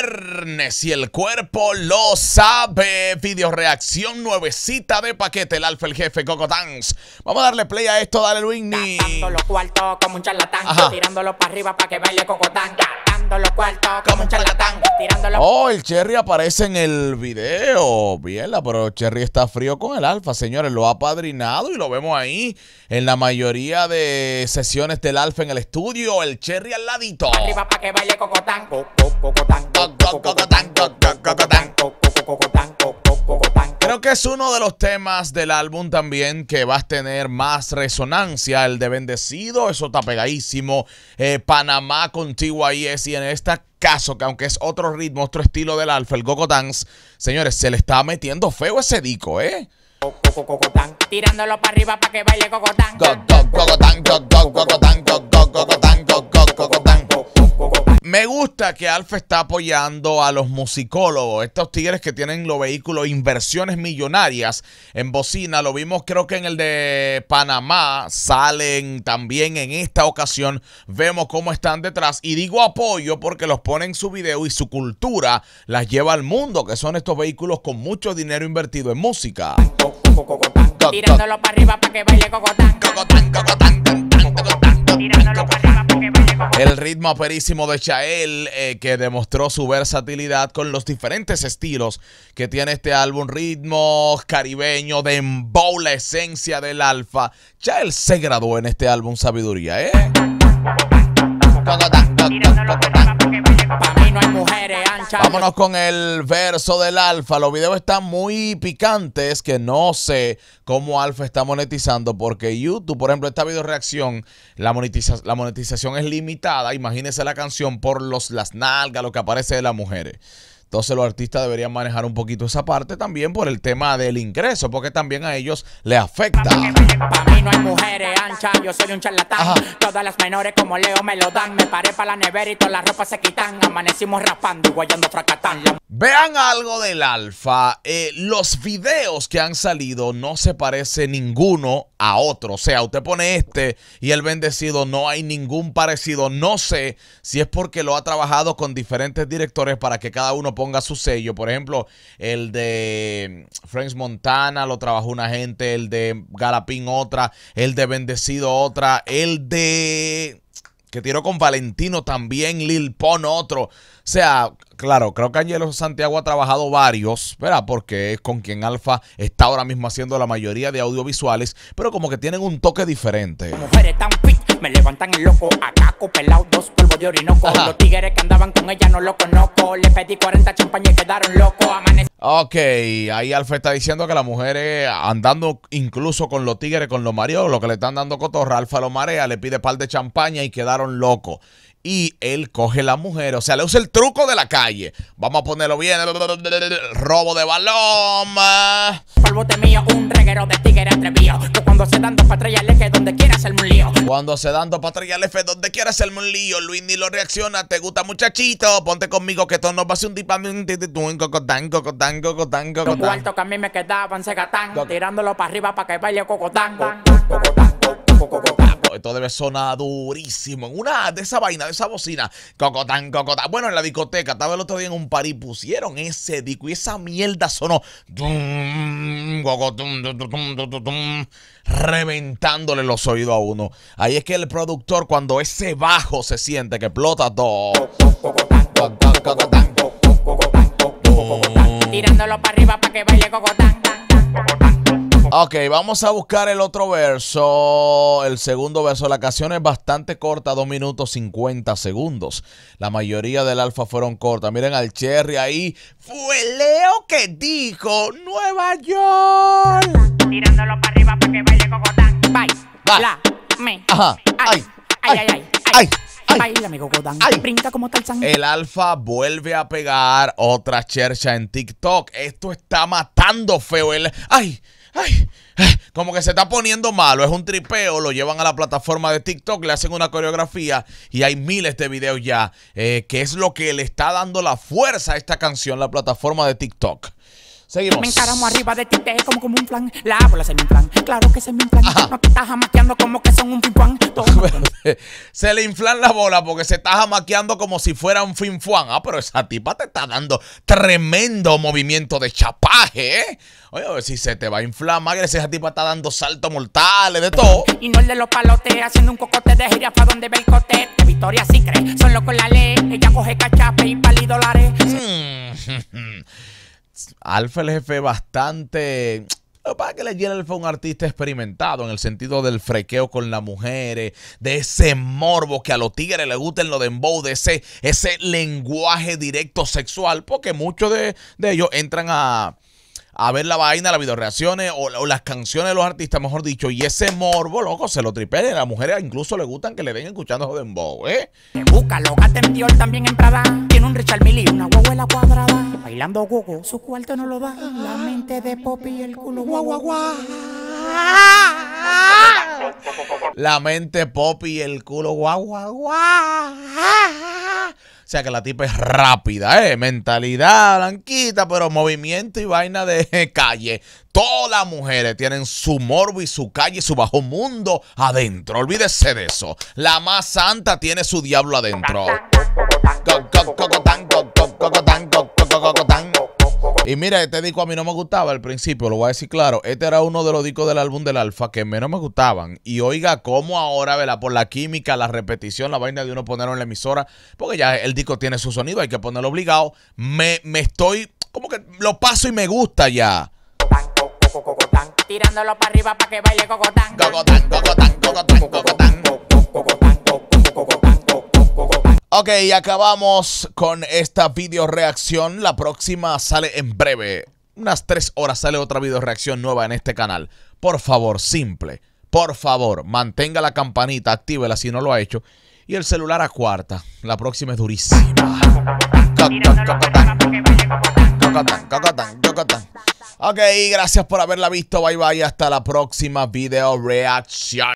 viernes y el cuerpo lo sabe. Video reacción nuevecita de paquete, el alfa, el jefe, Coco Dance. Vamos a darle play a esto, dale Luigny. Los cuartos como un charlatán, tirándolo para arriba para que baile cocotán. Gastando Oh, el Cherry aparece en el video. Biela, pero Cherry está frío con el alfa, señores. Lo ha padrinado y lo vemos ahí en la mayoría de sesiones del alfa en el estudio. El Cherry al ladito. arriba para que baile cocotán. Co- co- Cocotán, co- Co- co- cocotán, co- co- cocotán, Creo que es uno de los temas del álbum también que va a tener más resonancia. El de Bendecido, eso está pegadísimo. Eh, Panamá contigo ahí es. Y en este caso, que aunque es otro ritmo, otro estilo del alfa, el Gogo Dance, señores, se le está metiendo feo ese dico, ¿eh? Tirándolo para arriba para que baile Me gusta que Alfa está apoyando a los musicólogos, estos tigres que tienen los vehículos, inversiones millonarias en bocina. Lo vimos creo que en el de Panamá, salen también en esta ocasión. Vemos cómo están detrás. Y digo apoyo porque los ponen en su video y su cultura las lleva al mundo, que son estos vehículos con mucho dinero invertido en música. Cocotán, tirándolo para arriba para que baile cocotán. Gogotán, gogotán, gogotán, Tirándolo para arriba El ritmo aperísimo de Chael, eh, que demostró su versatilidad con los diferentes estilos que tiene este álbum. Ritmo caribeño, dembow, la esencia del alfa. Chael se graduó en este álbum Sabiduría, ¿eh? Vámonos con el verso del Alfa. Los videos están muy picantes que no sé cómo Alfa está monetizando porque YouTube, por ejemplo, esta video reacción, la, monetiza- la monetización es limitada. Imagínense la canción por los, las nalgas, lo que aparece de las mujeres. Entonces los artistas deberían manejar un poquito esa parte también por el tema del ingreso, porque también a ellos les afecta. Pa' mí no hay mujeres anchas, yo soy un charlatán. Ajá. Todas las menores como Leo me lo dan. Me paré para la nevera y todas las ropas se quitan. Amanecimos raspando y guayando fracatán. Vean algo del alfa. Eh, los videos que han salido no se parece ninguno a otro. O sea, usted pone este y el bendecido, no hay ningún parecido. No sé si es porque lo ha trabajado con diferentes directores para que cada uno ponga su sello. Por ejemplo, el de Franks Montana lo trabajó una gente, el de Galapín otra, el de Bendecido otra, el de que tiró con Valentino también, Lil Pon otro. O sea, claro, creo que Angelo Santiago ha trabajado varios, ¿verdad? Porque es con quien Alfa está ahora mismo haciendo la mayoría de audiovisuales, pero como que tienen un toque diferente. mujeres tan me levantan el loco. Acaco pelado, dos polvos de orinoco. Ajá. Los tigres que andaban con ella no lo conozco. Le pedí 40 champañas y quedaron locos. Amanecimos Ok, ahí Alfa está diciendo que las mujeres andando incluso con los tigres, con los maridos, lo que le están dando cotorra, Alfa lo marea, le pide par de champaña y quedaron locos. Y él coge la mujer, o sea, le usa el truco de la calle. Vamos a ponerlo bien. Robo de balón. Un. Cuando se dando patrulla F, donde quiera hacerme un lío, Luis ni lo reacciona. ¿Te gusta, muchachito? Ponte conmigo que esto no va a ser un tipamín. Cocotán, cocotán, cocotán, Los cocotán. cuartos que a mí me quedaban se gatán. Go- Tirándolo para arriba para que baile cocotán. Cocotán, co- cocotán. Esto debe sonar durísimo. En una de esa vaina, de esa bocina. Cocotán, cocotán. Bueno, en la discoteca, estaba el otro día en un par y pusieron ese disco y esa mierda sonó. Reventándole los oídos a uno. Ahí es que el productor, cuando ese bajo se siente que explota todo. Tirándolo para arriba para que baile cocotán. Ok, vamos a buscar el otro verso. El segundo verso. La canción es bastante corta, 2 minutos 50 segundos. La mayoría del alfa fueron cortas. Miren al Cherry ahí. Fue Leo que dijo Nueva York. Tirándolo para arriba para que baile cocotán. Me. Ajá. Ay, ay, ay, ay. ay, ay. Cocotán. Ay. Brinca como. El alfa vuelve a pegar otra chercha en TikTok. Esto está matando feo. El, ay, ay, como que se está poniendo malo. Es un tripeo. Lo llevan a la plataforma de TikTok, le hacen una coreografía y hay miles de videos ya. eh, que es lo que le está dando la fuerza a esta canción, la plataforma de TikTok. Seguimos. Me encaramo arriba de ti, te como como un flan. La bola se me inflan, claro que se me inflan. No te estás jamaqueando como que son un pinfuan. se le inflan la bola porque se está jamaqueando como si fuera un finfuan. Ah, pero esa tipa te está dando tremendo movimiento de chapaje, ¿eh? Oye, a ver si se te va a inflamar. Esa tipa está dando saltos mortales, de todo. Y no el de los palotes, haciendo un cocote de jirafa donde ve el cote. Victoria sí cree, son locos la ley. Ella coge cachape y pali dólares. Mm. Alfa el jefe bastante para que le fue un artista experimentado en el sentido del frequeo con las mujeres, de ese morbo que a los tigres les gusta en lo de de ese, ese lenguaje directo sexual, porque muchos de, de ellos entran a, a ver la vaina, las videoreacciones o, o, las canciones de los artistas, mejor dicho, y ese morbo, loco, se lo tripea. A las mujeres incluso le gustan que le den escuchando Dembow, ¿eh? Búscalo, en Dior también en Prada. Tiene un Richard Mille y una huevuela cuadrada. Bailando gogo, su cuarto no lo da. La mente de Poppy y el culo guau guau guau. La mente Poppy y el culo guau guau guau. Sea que la tipa es rápida, ¿eh? Mentalidad blanquita, pero movimiento y vaina de calle. Todas las mujeres tienen su morbo y su calle su bajo mundo adentro. Olvídese de eso. La más santa tiene su diablo adentro. Y mira, este disco a mí no me gustaba al principio, lo voy a decir claro. Este era uno de los discos del álbum del Alfa que menos me gustaban. Y oiga, cómo ahora, ¿verdad? Por la química, la repetición, la vaina de uno ponerlo en la emisora, porque ya el disco tiene su sonido, hay que ponerlo obligado. Me, me estoy, como que lo paso y me gusta ya. Tirándolo para arriba para que baile cocotán. Cocotán, cocotán, cocotán, cocotán. Ok, acabamos con esta video reacción. La próxima sale en breve. Unas tres horas sale otra video reacción nueva en este canal. Por favor, simple. Por favor, mantenga la campanita, actívela si no lo ha hecho. Y el celular a cuarta. La próxima es durísima. Ok, gracias por haberla visto. Bye bye. Hasta la próxima video reacción.